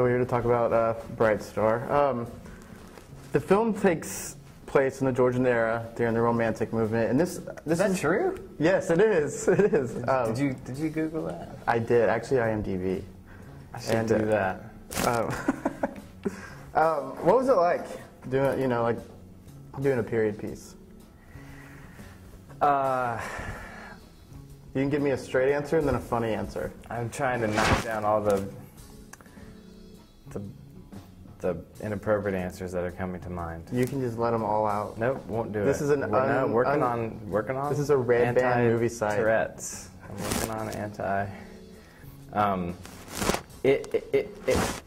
So we're here to talk about uh, Bright Star. Um, the film takes place in the Georgian era during the Romantic movement, and this this Is that true? Yes, it is. It is. Um, Did you did you Google that? I did actually. IMDb. I should And, do uh, that. Um, um, what was it like doing? You know, like doing a period piece. Uh, You can give me a straight answer and then a funny answer. I'm trying to knock down all the the the inappropriate answers that are coming to mind. You can just let them all out. Nope, won't do it. This is an no, un- working un- on working on. This is a red band movie site. Tourette's. I'm working on anti. Um, it, it, it, it,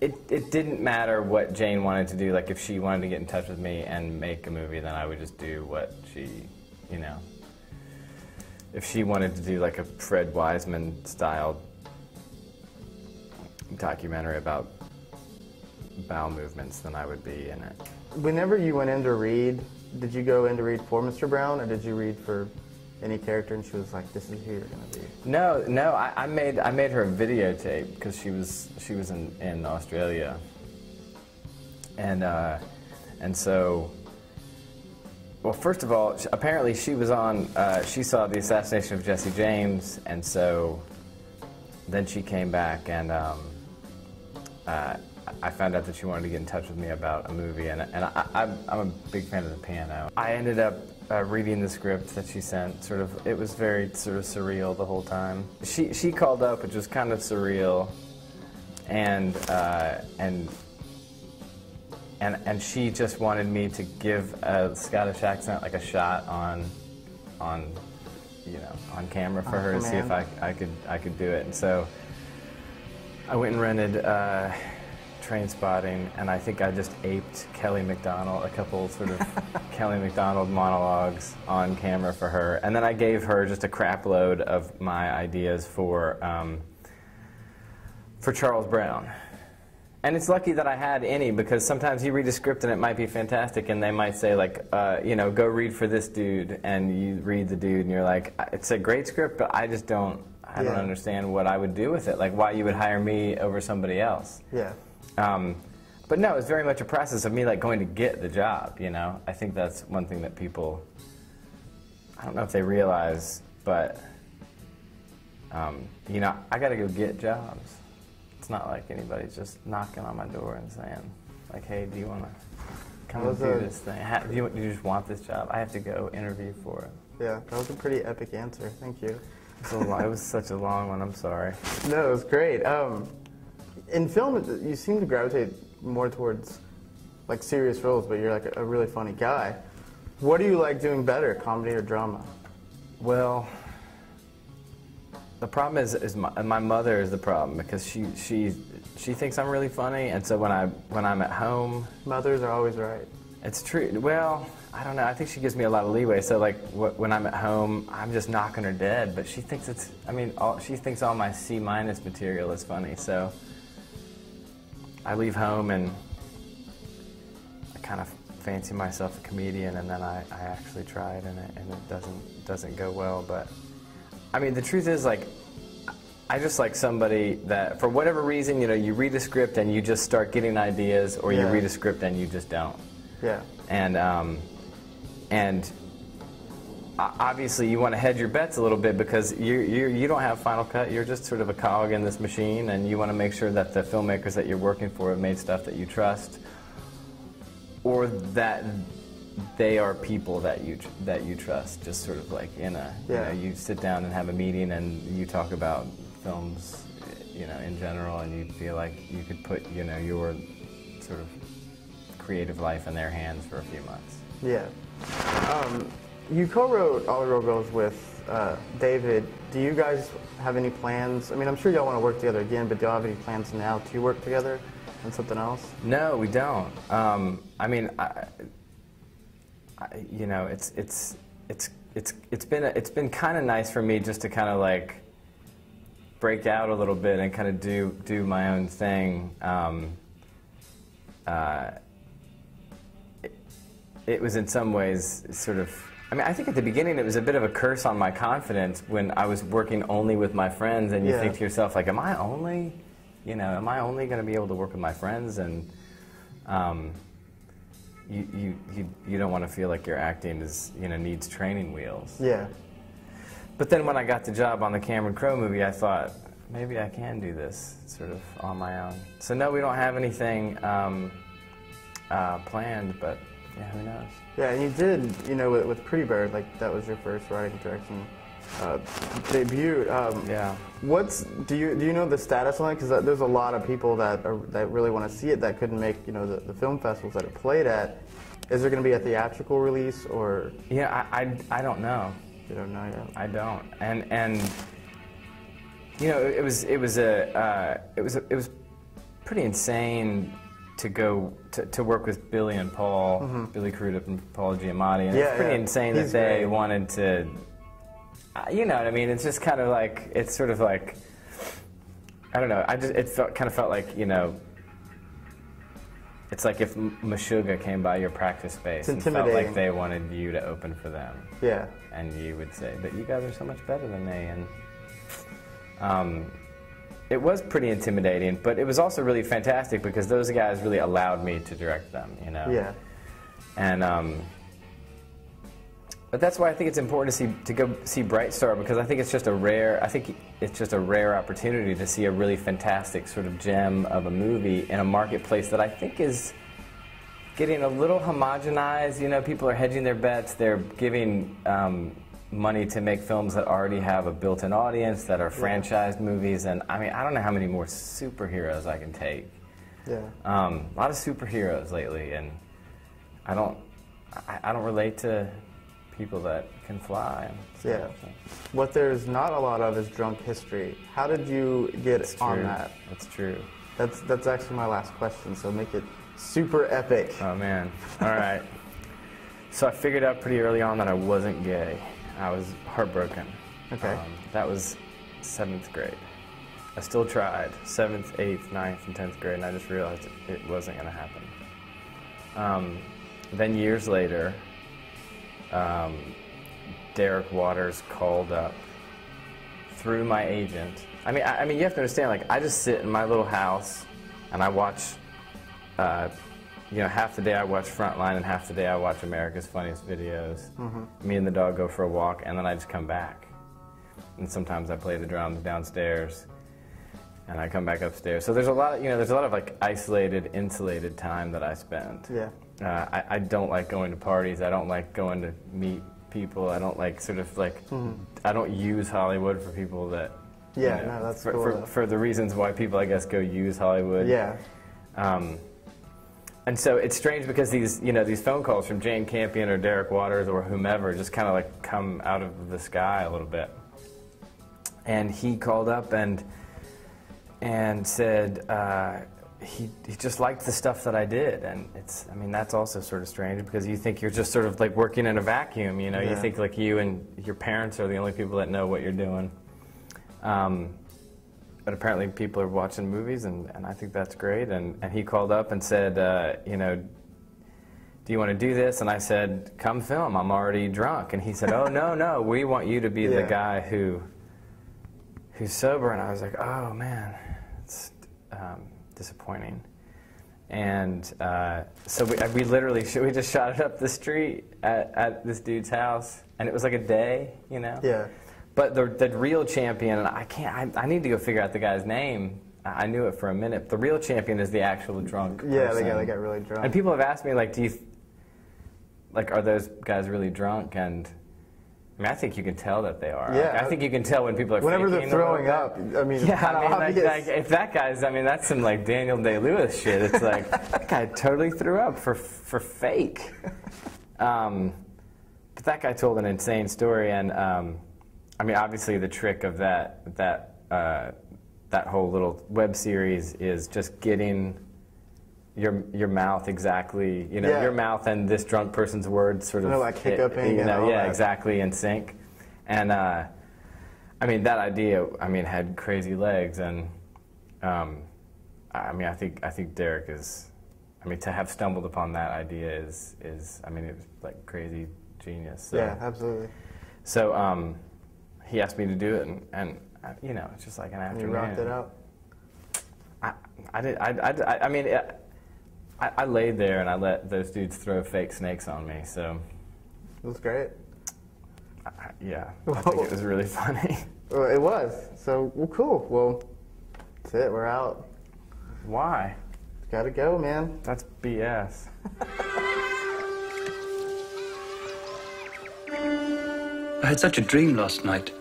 it, it didn't matter what Jane wanted to do. Like if she wanted to get in touch with me and make a movie, then I would just do what she, you know. If she wanted to do like a Fred Wiseman style documentary about bowel movements, then I would be in it. Whenever you went in to read, did you go in to read for Mr. Brown, or did you read for any character? And she was like, "This is who you're gonna be." No, no, I, I made I made her a videotape because she was she was in, in Australia, and uh, and so. Well, first of all, apparently she was on. Uh, she saw the assassination of Jesse James, and so then she came back, and um, uh, I found out that she wanted to get in touch with me about a movie, and, and I, I'm, I'm a big fan of the piano. I ended up uh, reading the script that she sent. Sort of, it was very sort of surreal the whole time. She she called up, which was kind of surreal, and uh, and and and she just wanted me to give a Scottish accent like a shot on on you know on camera for her to see if I. I could I could do it. And so I went and rented uh, Trainspotting, and I think I just aped Kelly Macdonald, a couple sort of Kelly Macdonald monologues on camera for her, and then I gave her just a crap load of my ideas for um, for Charles Brown. And it's lucky that I had any because sometimes you read a script and it might be fantastic, and they might say like, uh, you know, go read for this dude, and you read the dude, and you're like, it's a great script, but I just don't, I don't understand what I would do with it. Like, why you would hire me over somebody else? Yeah. Um, but no, it's very much a process of me like going to get the job. You know, I think that's one thing that people, I don't know if they realize, but um, you know, I got to go get jobs. It's not like anybody's just knocking on my door and saying, like, "Hey, do you want to come and do a- this thing? Ha- do, you, do you just want this job?" I have to go interview for it. Yeah. That was a pretty epic answer. Thank you. It's a lo- it was such a long one. I'm sorry. No, it was great. Um, in film, you seem to gravitate more towards like serious roles, but you're like a really funny guy. What do you like doing better, comedy or drama? Well, the problem is, is my, my mother is the problem because she she she thinks I'm really funny, and so when I when I'm at home, Mothers are always right. it's true. Well, I don't know. I think she gives me a lot of leeway. So like wh- when I'm at home, I'm just knocking her dead. But she thinks it's. I mean, all, she thinks all my C minus material is funny. So I leave home and I kind of fancy myself a comedian, and then I, I actually try it, and it, and it doesn't doesn't go well. But I mean, the truth is like. I just like somebody that, for whatever reason, you know, you read a script and you just start getting ideas, or you read a script and you just don't Yeah. and um, and obviously you want to hedge your bets a little bit because you you you don't have final cut. You're just sort of a cog in this machine, and you want to make sure that the filmmakers that you're working for have made stuff that you trust, or that they are people that you that you trust. Just sort of like in a Yeah. you know you sit down and have a meeting and you talk about films, you know, in general, and you feel like you could put you know your sort of creative life in their hands for a few months. Yeah. Um, you co-wrote All the Real Girls with uh, David. Do you guys have any plans? I mean, I'm sure y'all want to work together again, but do y'all have any plans now to work together on something else? No, we don't. Um, I mean, I, I, you know, it's it's it's it's it's been a, it's been kind of nice for me just to kind of like break out a little bit and kind of do do my own thing. Um, uh, it was in some ways sort of. I mean, I think at the beginning it was a bit of a curse on my confidence when I was working only with my friends, and you Yeah. think to yourself, like, "Am I only You know, am I only going to be able to work with my friends? And um, you, you, you, you don't want to feel like your acting is, you know, needs training wheels. Yeah. But then when I got the job on the Cameron Crowe movie, I thought maybe I can do this sort of on my own. So no, we don't have anything um, uh, planned, but yeah, who knows? Yeah, and you did, you know, with, with Pretty Bird, like that was your first writing direction uh, debut. Um, Yeah. What's do you do you know the status on it? Because there's a lot of people that are, that really want to see it that couldn't make you know the, the film festivals that it played at. Is there going to be a theatrical release or Yeah, I, I, I don't know. you don't know yet? I don't. And and you know, it was it was a uh, it was a, it was pretty insane to go to, to work with Billy and Paul, Billy Crudup and Paul Giamatti, and. Yeah, it's pretty yeah. insane He's that they great. wanted to. You know what I mean? It's just kind of like it's sort of like I don't know. I just it felt kind of felt like you know. It's like if M- Meshuggah came by your practice space and felt like they wanted you to open for them Yeah. and you would say, "But you guys are so much better than they, And um, it was pretty intimidating, but it was also really fantastic because those guys really allowed me to direct them. You know. Yeah. And um, but that's why I think it's important to see to go see Bright Star because I think it's just a rare. I think it's just a rare opportunity to see a really fantastic sort of gem of a movie in a marketplace that I think is getting a little homogenized. You know, people are hedging their bets. They're giving um, money to make films that already have a built-in audience, that are franchised movies. And I mean, I don't know how many more superheroes I can take. Yeah. Um, a lot of superheroes lately, and I don't, I, I don't relate to people that can fly. Yeah. What there's not a lot of is drunk history. How did you get It's on true. that? That's true. That's that's actually my last question. So make it super epic. Oh man. All right. So I figured out pretty early on that I wasn't gay. I was heartbroken. Okay. Um, that was seventh grade. I still tried seventh, eighth, ninth, and tenth grade, and I just realized it, wasn't going to happen. Um, then years later, um, Derek Waters called up through my agent. I mean, I, I mean, you have to understand. Like, I just sit in my little house, and I watch. Uh, you know, half the day I watch Frontline, and half the day I watch America's Funniest Videos. Me and the dog go for a walk, and then I just come back. And sometimes I play the drums downstairs, and I come back upstairs. So there's a lot, of, you know, there's a lot of like isolated, insulated time that I spend. Yeah. Uh, I, I don't like going to parties. I don't like going to meet people. I don't like sort of like, I don't use Hollywood for people that. you Yeah, know, no, that's for, cool, for, for the reasons why people, I guess, go use Hollywood. Yeah. Um, and so it's strange because these, you know, these phone calls from Jane Campion or Derek Waters or whomever just kind of like come out of the sky a little bit. And he called up and and said uh, he he just liked the stuff that I did, and it's, I mean, that's also sort of strange because you think you're just sort of like working in a vacuum, you know, yeah. you think like you and your parents are the only people that know what you're doing. Um, but apparently people are watching movies, and, and I think that's great. And, and he called up and said, uh, you know, do you want to do this? And I said, come film. I'm already drunk. And he said, oh no no, we want you to be the guy who who's sober. And I was like, oh man, it's um, disappointing. And uh, so we, we literally we just shot it up the street at, at this dude's house, and it was like a day, you know. Yeah. But the, the real champion, and I can't, I, I need to go figure out the guy's name. I knew it for a minute. The real champion is the actual drunk. Yeah, they got they got really drunk. And people have asked me, like, do you, like, are those guys really drunk? And I mean, I think you can tell that they are. Yeah. Like, I think you can tell when people are. Whenever they're faking a little throwing up, I mean, Yeah, I mean, like, like, if that guy's, I mean, that's some like Daniel Day Lewis shit. It's like that guy totally threw up for for fake. Um, but that guy told an insane story, and um, I mean, obviously, the trick of that that uh, that whole little web series is just getting your your mouth exactly, you know, Yeah. your mouth and this drunk person's words sort of, You know, like hiccuping you know, yeah, that. exactly in sync, and. Uh, I mean, that idea, I mean, had crazy legs, and um, I mean, I think I think Derek is, I mean, to have stumbled upon that idea is is, I mean, it was like crazy genius. So, yeah, absolutely. So um, he asked me to do it, and, and uh, you know, it's just like an And afternoon. you rocked it out. I I did. I, I, I mean, I, I laid there and I let those dudes throw fake snakes on me. So, It was great. I, yeah, I think it was really funny. Well, it was. So, well, cool. Well, that's it. We're out. Why? Gotta go, man. That's BS. I had such a dream last night.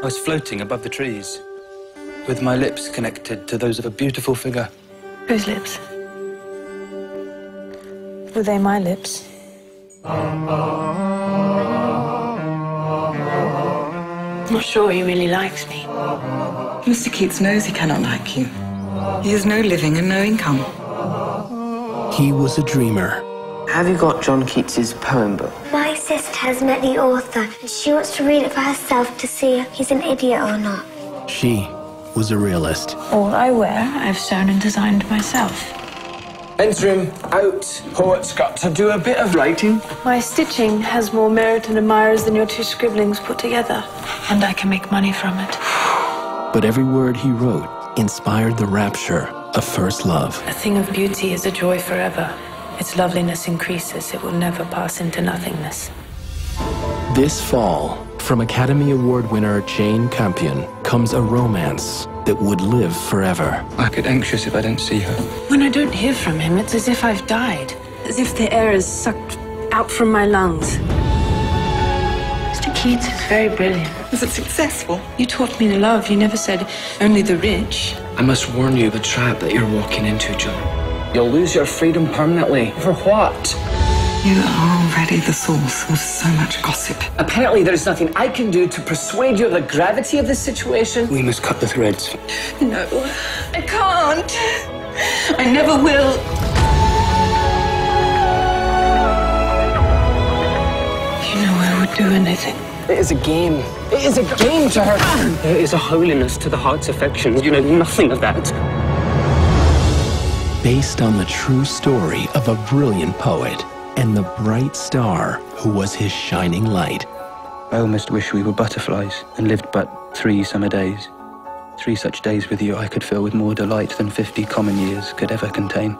I was floating above the trees, with my lips connected to those of a beautiful figure. Whose lips? Were they my lips? I'm not sure he really likes me. Mr. Keats knows he cannot like you. He has no living and no income. He was a dreamer. Have you got John Keats's poem book? My sister has met the author, and she wants to read it for herself to see if he's an idiot or not. She was a realist. All I wear, I've sewn and designed myself. Men's room, out. Poet's got to do a bit of writing. My stitching has more merit and admirers than your two scribblings put together, and I can make money from it. But every word he wrote inspired the rapture of first love. A thing of beauty is a joy forever. Its loveliness increases, it will never pass into nothingness. This fall, from Academy Award winner Jane Campion, comes a romance that would live forever. I get anxious if I don't see her. When I don't hear from him, it's as if I've died. As if the air is sucked out from my lungs. Mr. Keats is very brilliant. Was it successful? You taught me to love. You never said only the rich. I must warn you of the trap that you're walking into, John. You'll lose your freedom permanently. For what? You are already the source of so much gossip. Apparently, there's nothing I can do to persuade you of the gravity of this situation. We must cut the threads. No, I can't. I never will. You know I would do anything. It is a game. It is a game to her. There is a holiness to the heart's affections. You know nothing of that. Based on the true story of a brilliant poet and the bright star who was his shining light. I almost wish we were butterflies and lived but three summer days. Three such days with you I could fill with more delight than fifty common years could ever contain.